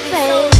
baby.